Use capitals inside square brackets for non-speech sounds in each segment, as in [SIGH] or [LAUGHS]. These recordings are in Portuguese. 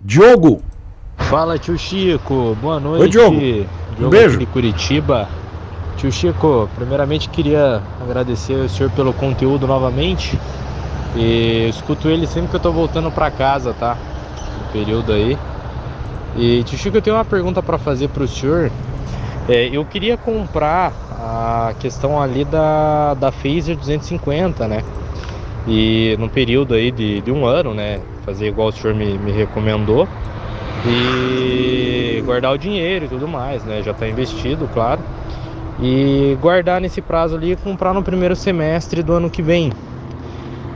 Diogo! Fala, tio Chico. Boa noite. Oi, Diogo. Diogo Um beijo. De Curitiba. Tio Chico, primeiramente queria agradecer ao senhor pelo conteúdo novamente. E eu escuto ele sempre que eu tô voltando pra casa, tá? No período aí. E tio Chico, eu tenho uma pergunta para fazer pro senhor. É, eu queria comprar a questão ali da, da Phaser 250, né? E no período aí de, de um ano, né? Fazer igual o senhor me, me recomendou. E guardar o dinheiro e tudo mais, né? Já tá investido, claro. E guardar nesse prazo ali e comprar no primeiro semestre do ano que vem.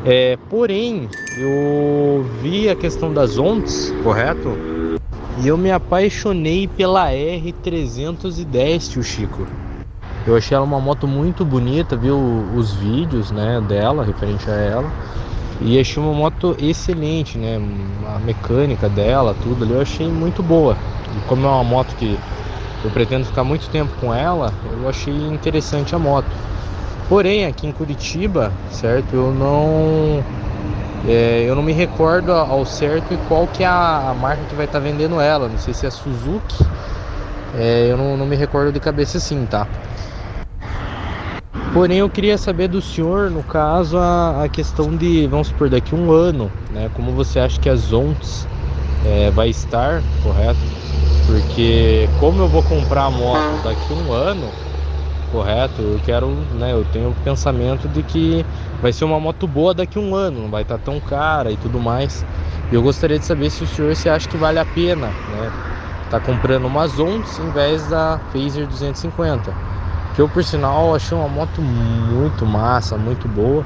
É, porém, eu vi a questão das ONTs, correto? E eu me apaixonei pela R310, tio Chico. Eu achei ela uma moto muito bonita, vi o- os vídeos né, dela, referente a ela. E achei uma moto excelente, né? A mecânica dela, tudo ali, eu achei muito boa. E como é uma moto que eu pretendo ficar muito tempo com ela, eu achei interessante a moto. Porém, aqui em Curitiba, certo? Eu não é, eu não me recordo ao certo qual que é a, marca que vai estar vendendo ela. Não sei se é Suzuki. É, eu não, não me recordo de cabeça assim, tá? Porém, eu queria saber do senhor, no caso, a, a questão de, vamos supor, daqui um ano, né? Como você acha que as ONTs é, vai estar, correto? Porque como eu vou comprar a moto daqui um ano, correto? Eu quero, né? Eu tenho o pensamento de que vai ser uma moto boa daqui um ano, não vai estar tão cara e tudo mais. E eu gostaria de saber se o senhor se acha que vale a pena, né? Tá comprando umas ONTs em vez da Phaser 250. Que eu, por sinal, achei uma moto muito massa, muito boa.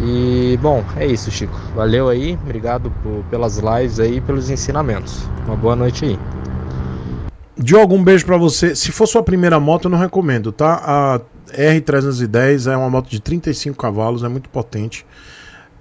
E, bom, é isso, Chico. Valeu aí, obrigado por- pelas lives aí, pelos ensinamentos. Uma boa noite aí. Diogo, um beijo pra você. Se for sua primeira moto, eu não recomendo, tá? A R310 é uma moto de 35 cavalos, é muito potente.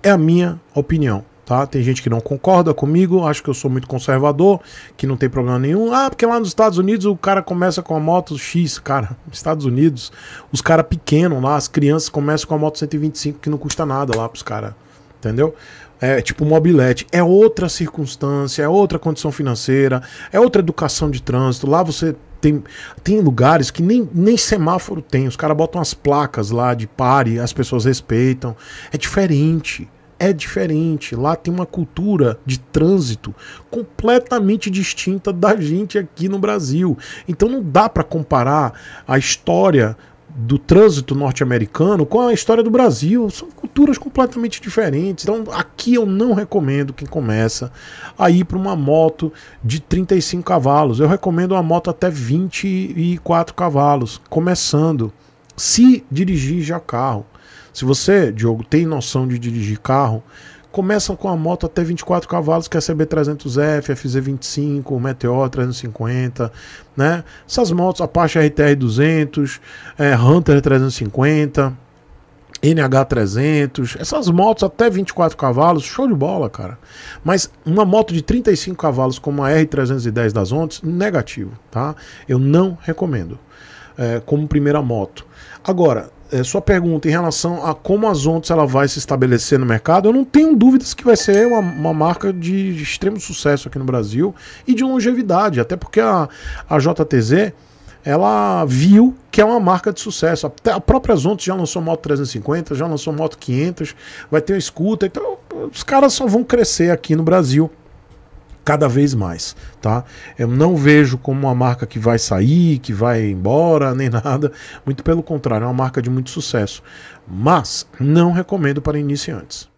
É a minha opinião, tá? Tem gente que não concorda comigo, acho que eu sou muito conservador, que não tem problema nenhum. Ah, porque lá nos Estados Unidos o cara começa com a moto X, cara. Estados Unidos, os caras pequenos lá, as crianças começam com a moto 125 que não custa nada lá pros caras, entendeu? É tipo mobilete, é outra circunstância, é outra condição financeira, é outra educação de trânsito. Lá você tem, tem lugares que nem, nem semáforo tem, os caras botam as placas lá de pare, as pessoas respeitam. É diferente. É diferente. Lá tem uma cultura de trânsito completamente distinta da gente aqui no Brasil. Então não dá para comparar a história do trânsito norte-americano com a história do Brasil. São culturas completamente diferentes. Então, aqui eu não recomendo quem começa a ir para uma moto de 35 cavalos. Eu recomendo uma moto até 24 cavalos, começando. Se dirigir já carro. Se você, Diogo, tem noção de dirigir carro, começa com a moto até 24 cavalos, que é a CB300F, FZ25, Meteor 350, né? Essas motos, Apache RTR 200, é, Hunter 350, NH300, essas motos até 24 cavalos, show de bola, cara. Mas uma moto de 35 cavalos como a R310 das Ontes, negativo, tá? Eu não recomendo é, como primeira moto. Agora, é, sua pergunta em relação a como as Ontes ela vai se estabelecer no mercado, eu não tenho dúvidas que vai ser uma, uma marca de extremo sucesso aqui no Brasil e de longevidade, até porque a, a JTZ ela viu que é uma marca de sucesso. Até a própria Zonta já lançou moto 350, já lançou moto 500, vai ter um scooter. Então, os caras só vão crescer aqui no Brasil cada vez mais, tá? Eu não vejo como uma marca que vai sair, que vai embora, [LAUGHS] nem nada. Muito pelo contrário, é uma marca de muito sucesso. Mas não recomendo para iniciantes.